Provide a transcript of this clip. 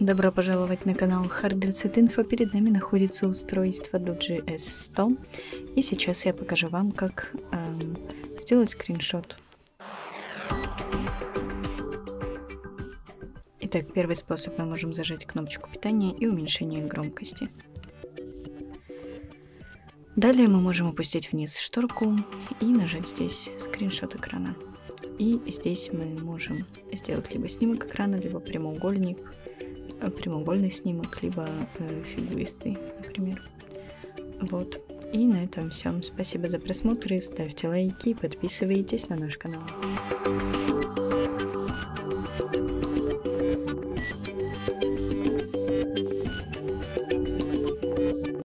Добро пожаловать на канал Hard Info. Перед нами находится устройство Doji S100. И сейчас я покажу вам, как эм, сделать скриншот. Итак, первый способ мы можем зажать кнопочку питания и уменьшение громкости. Далее мы можем опустить вниз шторку и нажать здесь скриншот экрана. И здесь мы можем сделать либо снимок экрана, либо прямоугольник, Э, прямоугольный снимок, либо э, фигуристый, например. Вот. И на этом все. Спасибо за просмотр, ставьте лайки, подписывайтесь на наш канал.